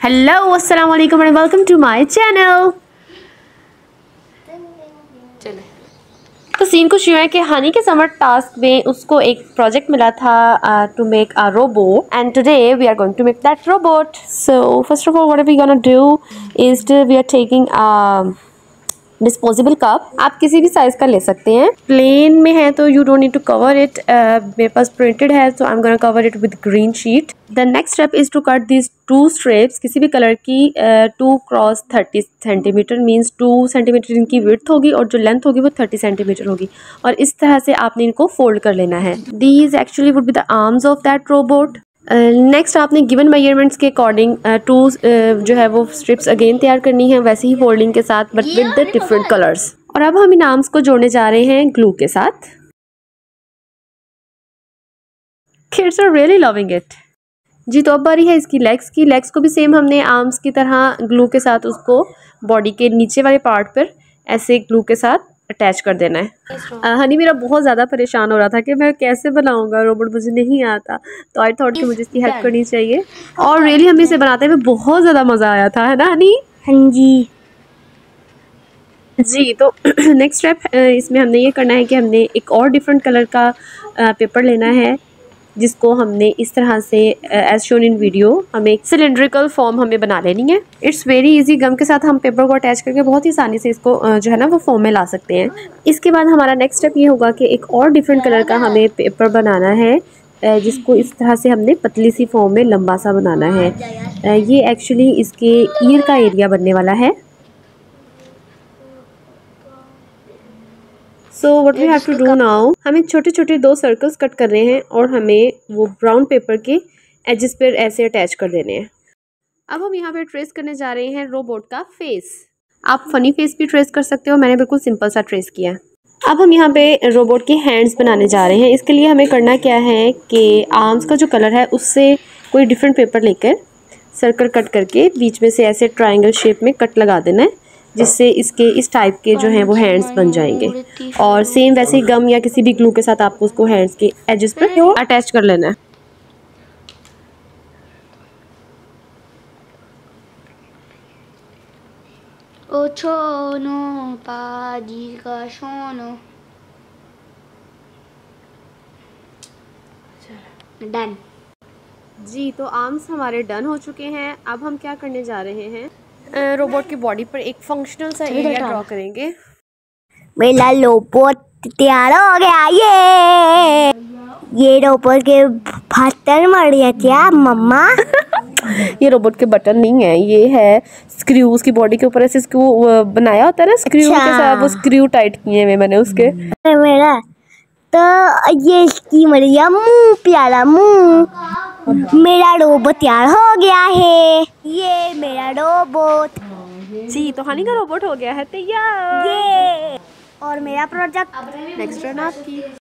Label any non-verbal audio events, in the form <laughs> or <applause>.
Hello अस्सलाम वालेकुम and welcome to my channel तो सीन कुछ यूँ है कि हनी के समर टास्क में उसको एक प्रोजेक्ट मिला था to make a robo and today we are going to make that robot so first of all what we gonna do is we are taking disposable cup आप किसी भी साइज़ का ले सकते हैं। प्लेन में है तो you don't need to cover it मेरे पास प्रिंटेड है तो I am gonna cover it with green sheet the next step is to cut this two straps किसी भी कलर की two cross thirty centimetre means two centimetre इनकी width होगी और जो लेंथ होगी वो थर्टी सेंटीमीटर होगी। और इस तरह से आपने इनको फोल्ड कर लेना है। These actually would be the arms of that robot next uh, आपने गिवन मेजरमेंट्स के अकॉर्डिंग टू जो है वो स्ट्रिप्स अगेन तैयार करनी है वैसे ही फोल्डिंग के साथ but with the different colours और अब हम इन आर्म्स को जोड़ने जा रहे हैं ग्लू के साथ. Kids are really loving it जी तो अब बारी है इसकी लेग्स की. लेग्स को भी सेम हमने आर्म्स की तरह ग्लू के साथ उसको बॉडी के नीचे वाले पार्ट पर ऐसे ग्लू के साथ अटैच कर देना है। हनी मेरा बहुत ज़्यादा परेशान हो रहा था कि मैं कैसे बनाऊँगा? रोबोट मुझे नहीं आता। तो आई थॉट कि मुझे इसकी हेल्प करनी चाहिए। और रियली हमें इसे बनाते हुए बहुत ज़्यादा मज़ा आया था है ना हनी हाँ जी। जी तो <clears throat> नेक्स्ट स्टेप इसमें हमने ये करना है कि हमने एक और डिफरेंट कलर का पेपर लेना है। जिसको हमने इस तरह से एज शोन इन वीडियो हमें एक सिलेंड्रिकल फॉर्म हमें बना लेनी है। इट्स वेरी इजी गम के साथ हम पेपर को अटैच करके बहुत ही आसानी से इसको जो है ना, वो फॉर्म में ला सकते हैं। इसके बाद हमारा नेक्स्ट स्टेप ये होगा कि एक और डिफरेंट कलर का हमें पेपर बनाना है जिसको इस तरह से हमने पतली सी फॉर्म में लंबा सा बनाना है। ये एक्चुअली इसके ईयर का एरिया बनने वाला है। So what we have to do now हमें छोटे छोटे दो सर्कल्स कट कर रहे हैं और हमें वो ब्राउन पेपर के एजेस पर ऐसे अटैच कर देने हैं। अब हम यहाँ पे ट्रेस करने जा रहे हैं रोबोट का फेस आप फनी फेस भी ट्रेस कर सकते हो मैंने बिल्कुल सिंपल सा ट्रेस किया। अब हम यहाँ पे रोबोट के हैंड्स बनाने जा रहे हैं। इसके लिए हमें करना क्या है कि आर्म्स का जो कलर है उससे कोई डिफरेंट पेपर लेकर सर्कल कट करके बीच में से ऐसे ट्राइंगल शेप में कट लगा देना है। जिससे इसके इस टाइप के जो हैं वो हैंड्स बन जाएँगे। और सेम वैसे ही गम या किसी भी ग्लू के साथ आपको उसको हैंड्स के एजेस पर अटैच कर लेना है। ओ छोनो पाजी का सोनो डन जी तो आर्म्स हमारे डन हो चुके हैं। अब हम क्या करने जा रहे हैं? रोबोट की बॉडी पर एक फंक्शनल सा एरिया ड्रॉ करेंगे। मेरा रोबोट तैयार हो गया ये। ये रोबोट के बटन मर गया क्या मम्मा? <laughs> ये रोबोट के बटन नहीं है ये है स्क्रू उसकी बॉडी के ऊपर ऐसे स्क्रू बनाया होता है ना स्क्रू के अच्छा। साथ वो स्क्रू टाइट किए हुए मैंने उसके। मेरा तो ये इसकी मरिया मुँह प्यारा मुँह। मेरा रोबोट तैयार हो गया है। ये मेरा रोबोट जी तो हानी का रोबोट हो गया है तैयार। ये। और मेरा प्रोजेक्ट नेक्स्ट आपकी